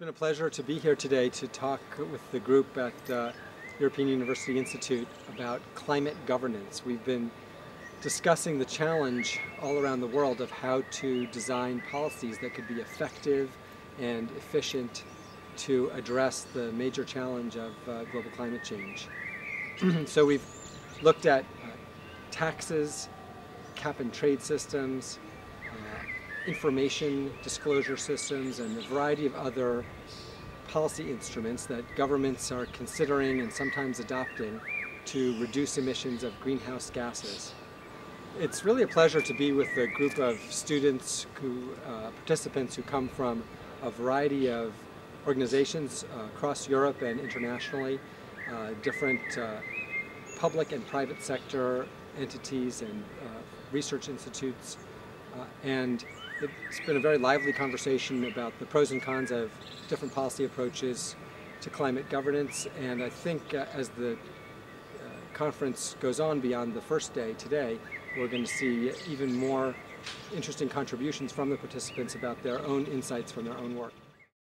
been a pleasure to be here today to talk with the group at uh, European University Institute about climate governance. We've been discussing the challenge all around the world of how to design policies that could be effective and efficient to address the major challenge of uh, global climate change. so we've looked at uh, taxes, cap and trade systems, information disclosure systems and a variety of other policy instruments that governments are considering and sometimes adopting to reduce emissions of greenhouse gases. It's really a pleasure to be with a group of students, who, uh, participants who come from a variety of organizations uh, across Europe and internationally, uh, different uh, public and private sector entities and uh, research institutes, uh, and it's been a very lively conversation about the pros and cons of different policy approaches to climate governance. And I think uh, as the uh, conference goes on beyond the first day today, we're going to see even more interesting contributions from the participants about their own insights from their own work.